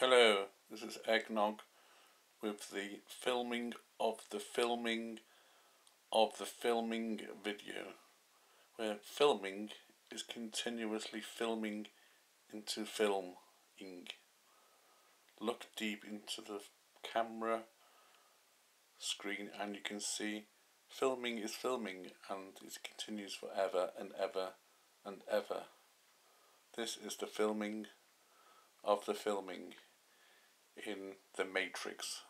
Hello, this is Eggnog with the filming of the filming of the filming video where filming is continuously filming into filming. Look deep into the camera screen and you can see filming is filming and it continues forever and ever and ever. This is the filming of the filming in The Matrix.